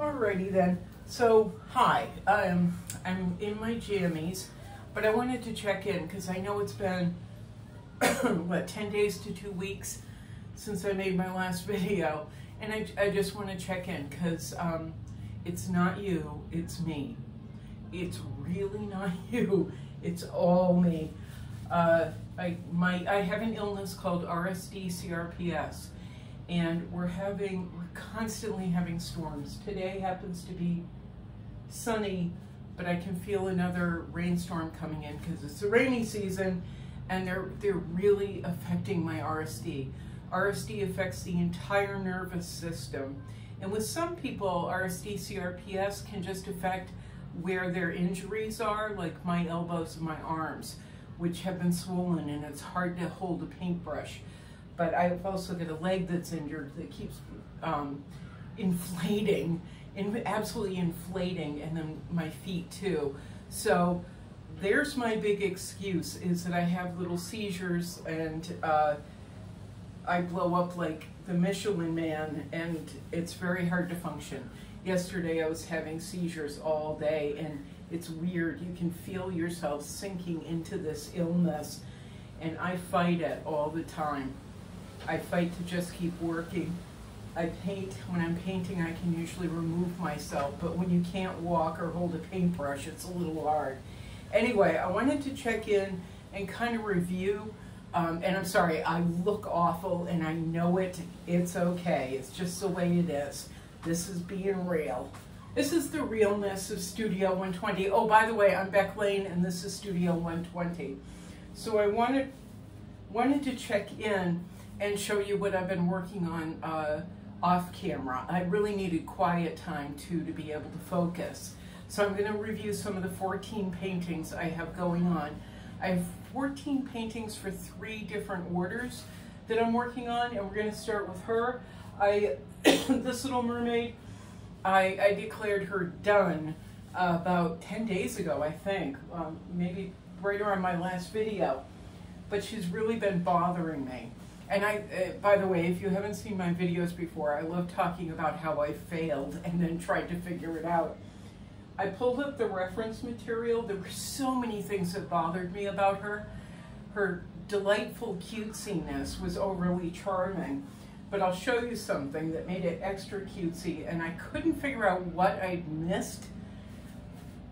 Alrighty then. So, hi. Um, I'm in my jammies, but I wanted to check in because I know it's been, what, 10 days to two weeks since I made my last video. And I, I just want to check in because um, it's not you, it's me. It's really not you, it's all me. Uh, I, my, I have an illness called RSD CRPS and we're having we're constantly having storms. Today happens to be sunny, but I can feel another rainstorm coming in because it's the rainy season, and they're they're really affecting my RSD. RSD affects the entire nervous system, and with some people, RSD CRPS can just affect where their injuries are, like my elbows and my arms, which have been swollen, and it's hard to hold a paintbrush but I've also got a leg that's injured that keeps um, inflating, in, absolutely inflating, and then my feet too. So there's my big excuse is that I have little seizures and uh, I blow up like the Michelin man and it's very hard to function. Yesterday I was having seizures all day and it's weird. You can feel yourself sinking into this illness and I fight it all the time. I fight to just keep working. I paint, when I'm painting, I can usually remove myself, but when you can't walk or hold a paintbrush, it's a little hard. Anyway, I wanted to check in and kind of review, um, and I'm sorry, I look awful and I know it, it's okay, it's just the way it is. This is being real. This is the realness of Studio 120. Oh, by the way, I'm Beck Lane and this is Studio 120. So I wanted, wanted to check in and show you what I've been working on uh, off camera. I really needed quiet time too to be able to focus. So I'm going to review some of the 14 paintings I have going on. I have 14 paintings for three different orders that I'm working on, and we're going to start with her. I, this little mermaid, I, I declared her done uh, about 10 days ago, I think, um, maybe right around my last video. But she's really been bothering me. And I, uh, by the way, if you haven't seen my videos before, I love talking about how I failed and then tried to figure it out. I pulled up the reference material. There were so many things that bothered me about her. Her delightful cutesiness was overly charming, but I'll show you something that made it extra cutesy, and I couldn't figure out what I'd missed.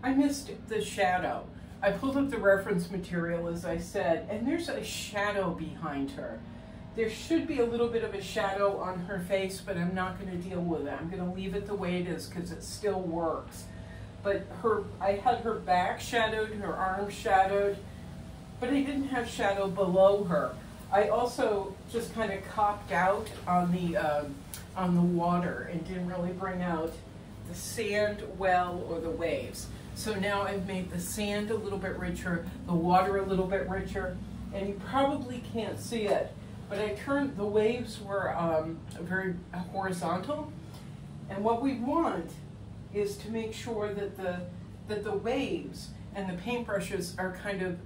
I missed the shadow. I pulled up the reference material, as I said, and there's a shadow behind her. There should be a little bit of a shadow on her face, but I'm not going to deal with it. I'm going to leave it the way it is because it still works. But her, I had her back shadowed, her arms shadowed, but I didn't have shadow below her. I also just kind of copped out on the um, on the water and didn't really bring out the sand well or the waves. So now I've made the sand a little bit richer, the water a little bit richer, and you probably can't see it, but I turned, the waves were um, very horizontal. And what we want is to make sure that the, that the waves and the paintbrushes are kind of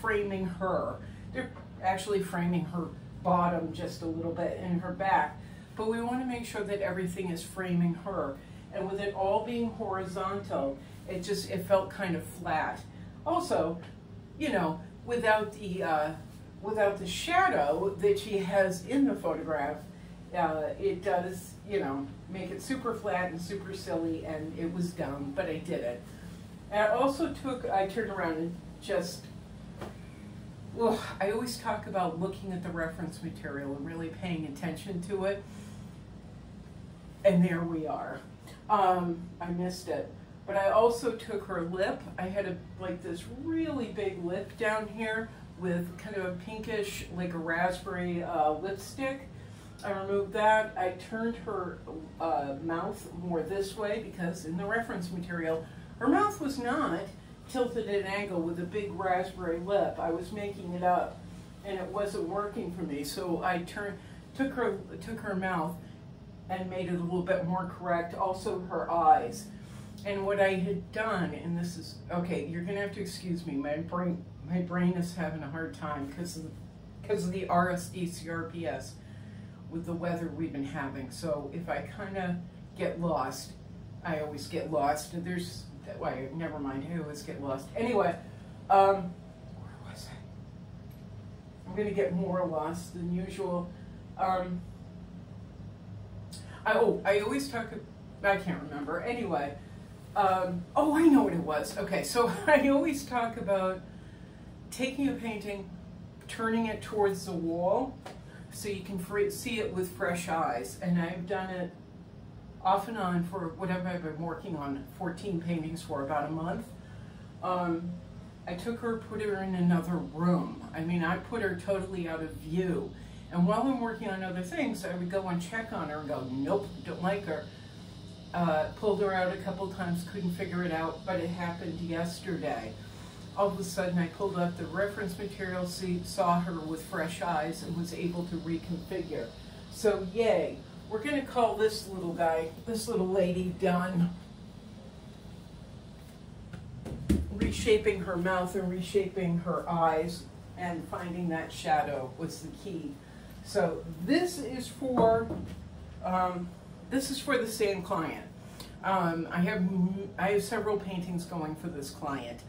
framing her. They're actually framing her bottom just a little bit and her back. But we want to make sure that everything is framing her. And with it all being horizontal, it just, it felt kind of flat. Also, you know, without the, uh, without the shadow that she has in the photograph, uh, it does, you know, make it super flat and super silly, and it was dumb, but I did it. And I also took, I turned around and just, well, I always talk about looking at the reference material and really paying attention to it. And there we are. Um, I missed it. But I also took her lip. I had a, like this really big lip down here with kind of a pinkish, like a raspberry uh, lipstick. I removed that. I turned her uh, mouth more this way because in the reference material, her mouth was not tilted at an angle with a big raspberry lip. I was making it up and it wasn't working for me. So I turned, took her, took her mouth and made it a little bit more correct. Also her eyes. And what I had done, and this is, okay, you're gonna have to excuse me, my brain, my brain is having a hard time because of, because of the RSD CRPS with the weather we've been having. So if I kind of get lost, I always get lost. There's, that why, never mind, I always get lost. Anyway, um, where was I? I'm gonna get more lost than usual. Um, I, oh, I always talk, I can't remember. Anyway, um, oh, I know what it was. Okay, so I always talk about taking a painting, turning it towards the wall so you can see it with fresh eyes. And I've done it off and on for whatever I've been working on, 14 paintings for about a month. Um, I took her, put her in another room. I mean, I put her totally out of view. And while I'm working on other things, I would go and check on her and go, nope, don't like her. Uh, pulled her out a couple times, couldn't figure it out, but it happened yesterday. All of a sudden, I pulled up the reference material, see, saw her with fresh eyes, and was able to reconfigure. So, yay. We're going to call this little guy, this little lady, done. Reshaping her mouth and reshaping her eyes and finding that shadow was the key. So this is for um, this is for the same client. Um, I have I have several paintings going for this client.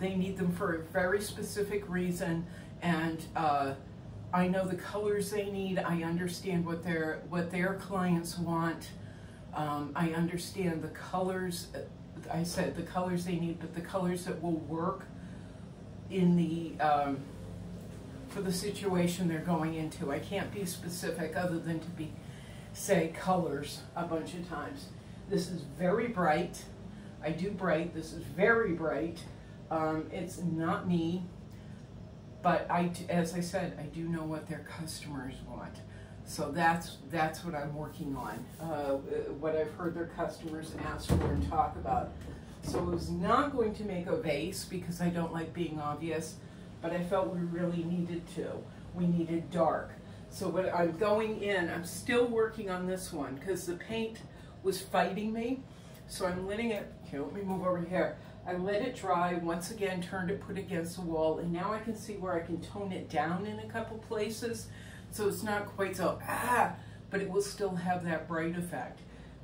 They need them for a very specific reason, and uh, I know the colors they need. I understand what their what their clients want. Um, I understand the colors. I said the colors they need, but the colors that will work in the um, for the situation they're going into. I can't be specific other than to be say colors a bunch of times. This is very bright. I do bright. This is very bright. Um, it's not me, but I, as I said, I do know what their customers want. So that's that's what I'm working on. Uh, what I've heard their customers ask for and talk about. So I was not going to make a vase because I don't like being obvious, but I felt we really needed to. We needed dark. So what I'm going in, I'm still working on this one because the paint was fighting me. So I'm letting it, here, let me move over here. I let it dry, once again turned it, put it against the wall, and now I can see where I can tone it down in a couple places. So it's not quite so, ah, but it will still have that bright effect,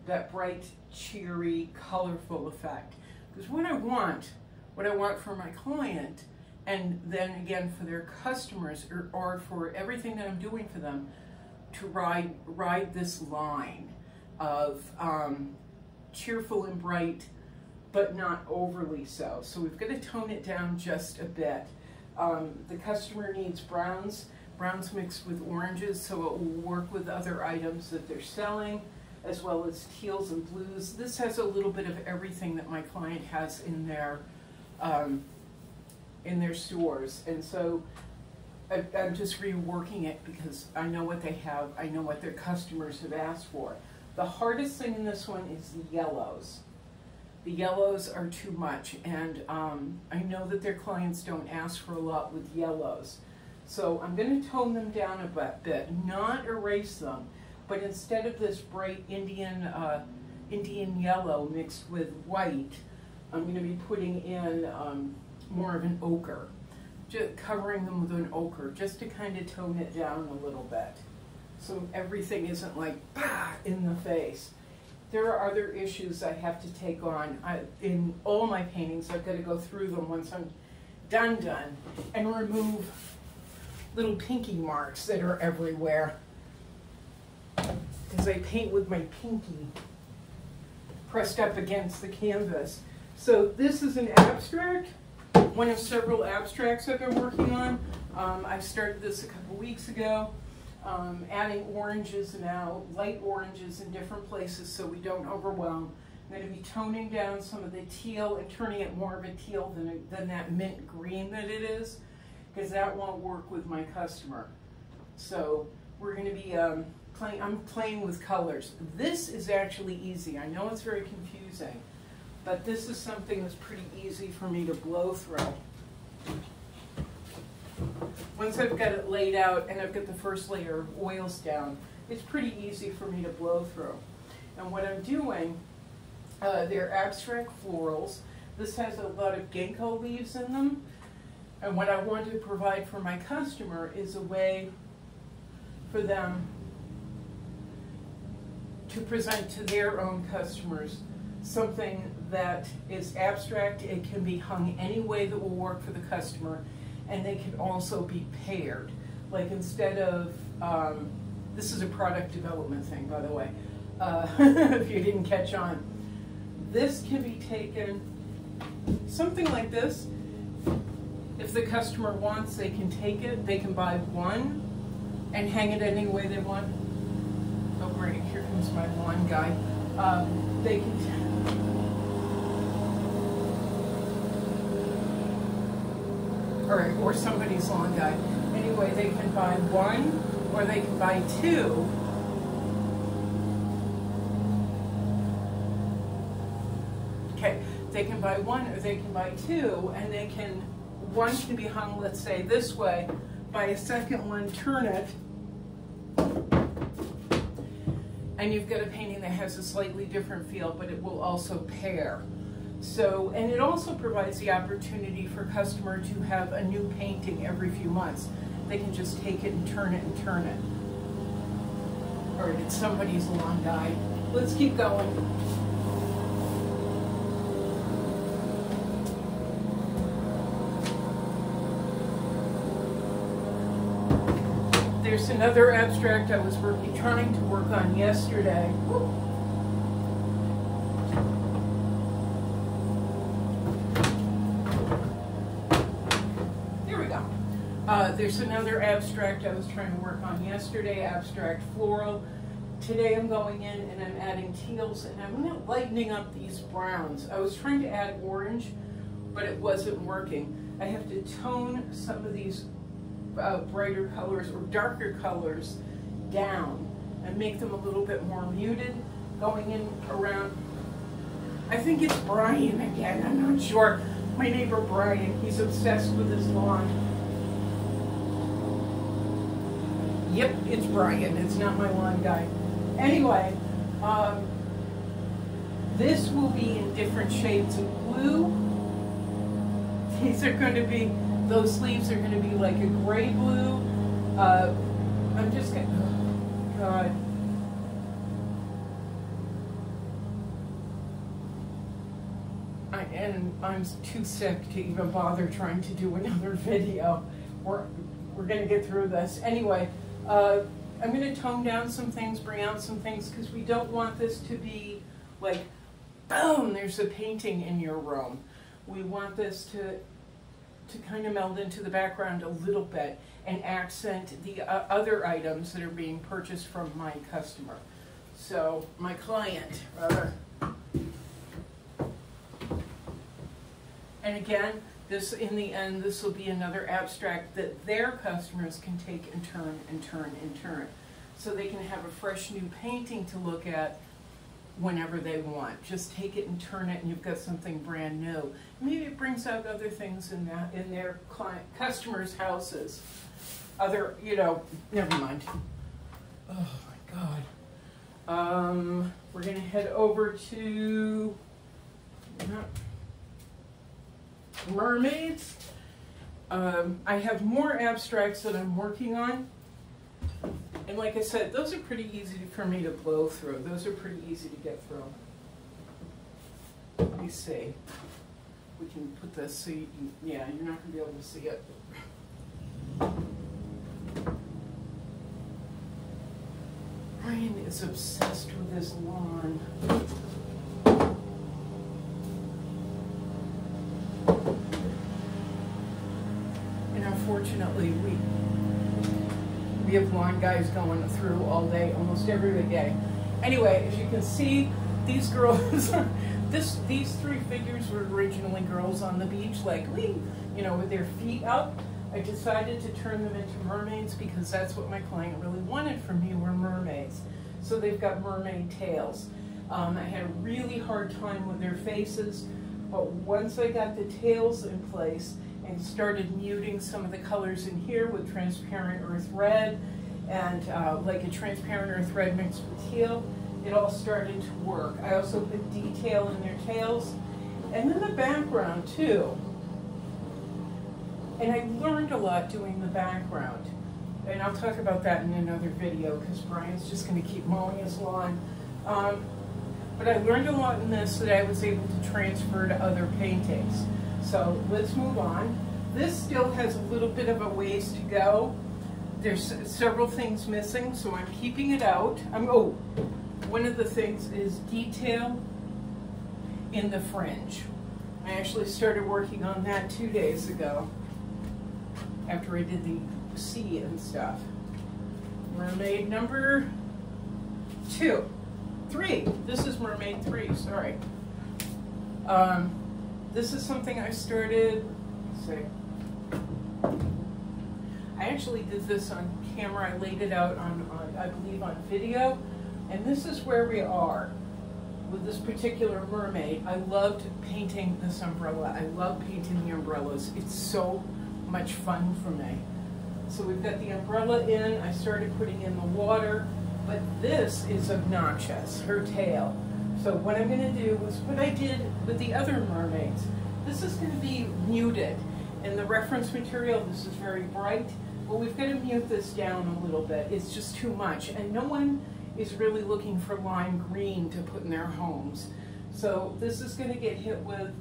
that bright, cheery, colorful effect. Because what I want, what I want for my client and then again for their customers or, or for everything that I'm doing for them to ride ride this line of um, cheerful and bright but not overly so. So we've got to tone it down just a bit. Um, the customer needs browns, browns mixed with oranges, so it will work with other items that they're selling, as well as teals and blues. This has a little bit of everything that my client has in their um, in their stores. And so I, I'm just reworking it because I know what they have, I know what their customers have asked for. The hardest thing in this one is the yellows. The yellows are too much, and um, I know that their clients don't ask for a lot with yellows. So I'm going to tone them down a bit, not erase them, but instead of this bright Indian, uh, Indian yellow mixed with white, I'm going to be putting in um, more of an ochre, just covering them with an ochre just to kind of tone it down a little bit. So everything isn't like bah in the face. There are other issues I have to take on. I, in all my paintings, I've got to go through them once I'm done done and remove little pinky marks that are everywhere. Because I paint with my pinky pressed up against the canvas. So this is an abstract one of several abstracts I've been working on. Um, I started this a couple weeks ago, um, adding oranges now, light oranges in different places so we don't overwhelm. I'm going to be toning down some of the teal and turning it more of a teal than, a, than that mint green that it is, because that won't work with my customer. So we're going to be um, playing, I'm playing with colors. This is actually easy. I know it's very confusing. But this is something that's pretty easy for me to blow through. Once I've got it laid out and I've got the first layer of oils down, it's pretty easy for me to blow through. And what I'm doing, uh, they're abstract florals. This has a lot of ginkgo leaves in them. And what I want to provide for my customer is a way for them to present to their own customers something that is abstract. It can be hung any way that will work for the customer, and they can also be paired. Like instead of, um, this is a product development thing, by the way, uh, if you didn't catch on. This can be taken, something like this. If the customer wants, they can take it. They can buy one and hang it any way they want. Oh great, here comes my lawn guy. Um, they can. Right, or somebody's lawn guy. Anyway, they can buy one or they can buy two. Okay, they can buy one or they can buy two, and they can, one can be hung, let's say, this way, buy a second one, turn it, and you've got a painting that has a slightly different feel, but it will also pair. So, and it also provides the opportunity for customer to have a new painting every few months. They can just take it and turn it and turn it. Right, it's somebody's lawn guy. Let's keep going. There's another abstract I was working, trying to work on yesterday. There we go. Uh, there's another abstract I was trying to work on yesterday, abstract floral. Today I'm going in and I'm adding teals and I'm lightening up these browns. I was trying to add orange, but it wasn't working. I have to tone some of these uh, brighter colors or darker colors down and make them a little bit more muted going in around. I think it's Brian again, I'm not sure. My neighbor Brian, he's obsessed with his lawn. Yep, it's Brian, it's not my lawn guy. Anyway, um, this will be in different shades of blue. These are going to be those sleeves are going to be like a gray blue. Uh, I'm just going to, oh God. I, and I'm too sick to even bother trying to do another video. We're, we're going to get through this. Anyway, uh, I'm going to tone down some things, bring out some things, because we don't want this to be like, boom, there's a painting in your room. We want this to to kind of meld into the background a little bit and accent the uh, other items that are being purchased from my customer. So, my client, rather. And again, this in the end, this will be another abstract that their customers can take and turn and turn and turn. So they can have a fresh new painting to look at whenever they want. Just take it and turn it and you've got something brand new. Maybe it brings out other things in that in their client customers' houses. Other, you know, never mind. Oh my god. Um, we're gonna head over to mermaids. Um, I have more abstracts that I'm working on. And like I said, those are pretty easy for me to blow through. Those are pretty easy to get through. Let me see. We can put this so you, yeah, you're not going to be able to see it. Brian is obsessed with his lawn. Unfortunately, we we have lawn guys going through all day, almost every day. Anyway, as you can see, these girls, this these three figures were originally girls on the beach, like me, you know, with their feet up. I decided to turn them into mermaids because that's what my client really wanted from me were mermaids. So they've got mermaid tails. Um, I had a really hard time with their faces, but once I got the tails in place, and started muting some of the colors in here with transparent earth red and uh, like a transparent earth red mixed with teal. It all started to work. I also put detail in their tails and then the background too. And I learned a lot doing the background. And I'll talk about that in another video because Brian's just going to keep mowing his lawn. Um, But I learned a lot in this that I was able to transfer to other paintings. So let's move on. This still has a little bit of a ways to go. There's several things missing, so I'm keeping it out. I'm, oh, one of the things is detail in the fringe. I actually started working on that two days ago after I did the sea and stuff. Mermaid number two, three. This is mermaid three, sorry. Um, this is something I started, see. I actually did this on camera. I laid it out on, on, I believe, on video. And this is where we are with this particular mermaid. I loved painting this umbrella. I love painting the umbrellas. It's so much fun for me. So we've got the umbrella in. I started putting in the water. But this is obnoxious, her tail. So what I'm going to do is what I did with the other mermaids. This is going to be muted. In the reference material, this is very bright. Well, we've got to mute this down a little bit. It's just too much. And no one is really looking for lime green to put in their homes. So this is going to get hit with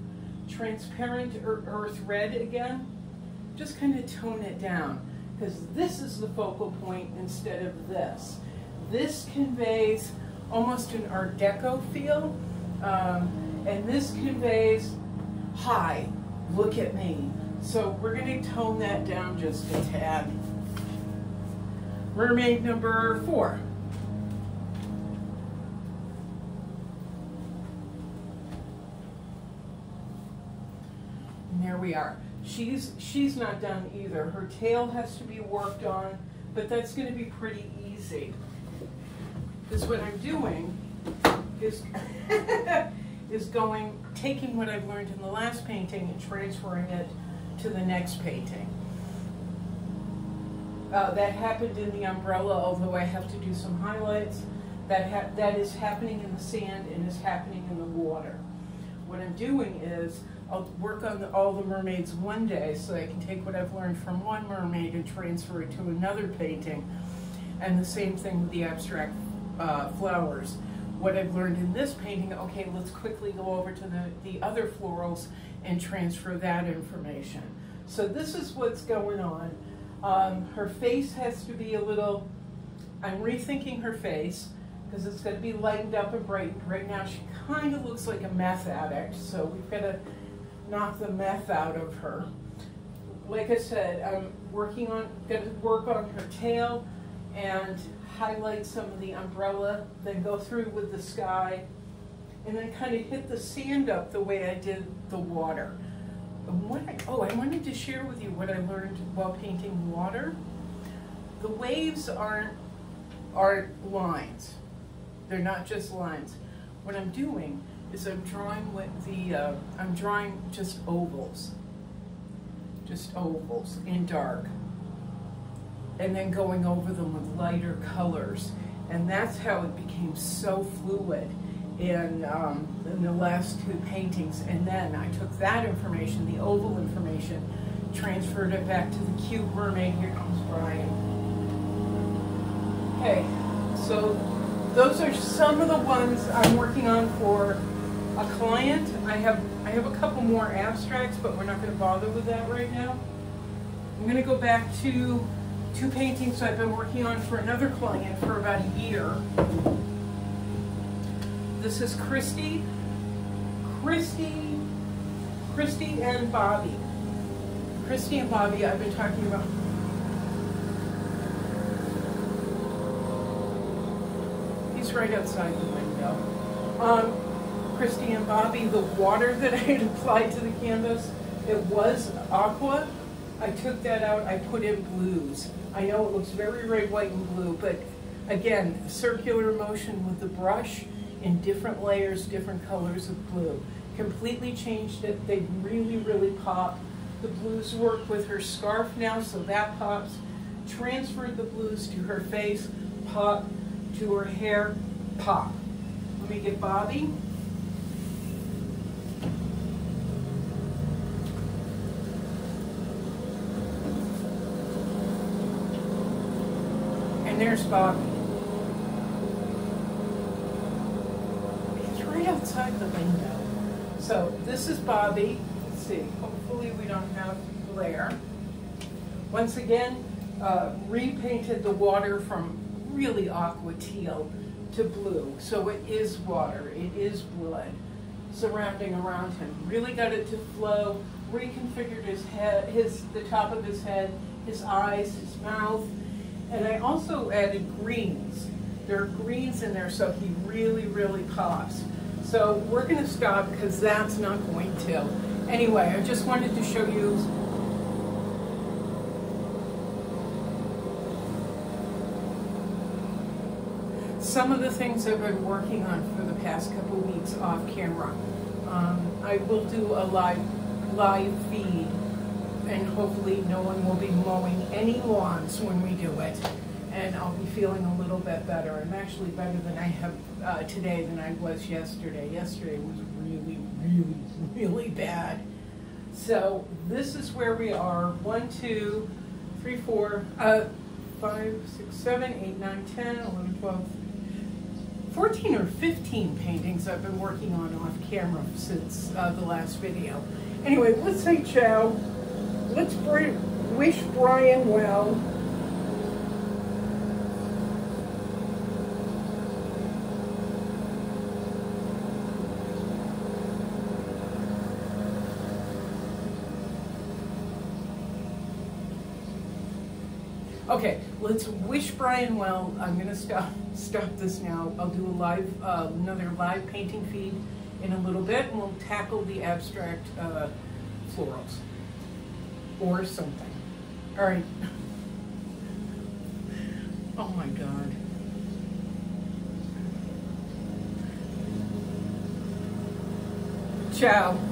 transparent earth red again. Just kind of tone it down because this is the focal point instead of this. This conveys almost an Art Deco feel, um, and this conveys, hi, look at me. So we're going to tone that down just a tad. Mermaid number four. And there we are. She's, she's not done either. Her tail has to be worked on, but that's going to be pretty easy. Because what I'm doing is, is going, taking what I've learned in the last painting and transferring it to the next painting. Uh, that happened in the umbrella, although I have to do some highlights. That, that is happening in the sand and is happening in the water. What I'm doing is I'll work on the, all the mermaids one day so I can take what I've learned from one mermaid and transfer it to another painting. And the same thing with the abstract uh, flowers. What I've learned in this painting, okay, let's quickly go over to the, the other florals and transfer that information. So this is what's going on. Um, her face has to be a little, I'm rethinking her face because it's going to be lightened up and brightened. Right now she kind of looks like a meth addict, so we've got to knock the meth out of her. Like I said, I'm working on, going to work on her tail and highlight some of the umbrella, then go through with the sky, and then kind of hit the sand up the way I did the water. I, oh, I wanted to share with you what I learned while painting water. The waves aren't, aren't lines. They're not just lines. What I'm doing is I'm drawing with the, uh, I'm drawing just ovals. Just ovals in dark. And then going over them with lighter colors. And that's how it became so fluid in, um, in the last two paintings. And then I took that information, the oval information, transferred it back to the cute mermaid. Here comes Brian. Okay, so those are some of the ones I'm working on for a client. I have I have a couple more abstracts, but we're not going to bother with that right now. I'm going to go back to two paintings I've been working on for another client for about a year. This is Christy, Christy, Christy and Bobby. Christy and Bobby I've been talking about. He's right outside the window. Um, Christy and Bobby, the water that I had applied to the canvas, it was aqua. I took that out, I put in blues. I know it looks very red, white, and blue, but again, circular motion with the brush in different layers, different colors of blue. Completely changed it. They really, really pop. The blues work with her scarf now, so that pops. Transferred the blues to her face, pop, to her hair, pop. Let me get Bobby. And there's Bobby. It's right outside the window. So this is Bobby. Let's see. Hopefully we don't have glare. Once again, uh, repainted the water from really aqua teal to blue. So it is water. It is blood surrounding around him. Really got it to flow. Reconfigured his head, his the top of his head, his eyes, his mouth, and I also added greens. There are greens in there, so he really, really pops. So we're going to stop because that's not going to. Anyway, I just wanted to show you some of the things I've been working on for the past couple weeks off camera. Um, I will do a live live feed, and hopefully no one will be mowing any lawns when we do it, and I'll be feeling a little bit better. I'm actually better than I have uh, today than I was yesterday. Yesterday was really, really, really bad. So this is where we are. One, two, three, four, uh, five, six, seven, eight, nine, ten, eleven, twelve. 14 or 15 paintings I've been working on off camera since uh, the last video. Anyway, let's say ciao. Let's wish Brian well. Okay, let's wish Brian well. I'm gonna stop stop this now. I'll do a live, uh, another live painting feed in a little bit, and we'll tackle the abstract uh, florals or something. All right. Oh my God. Ciao.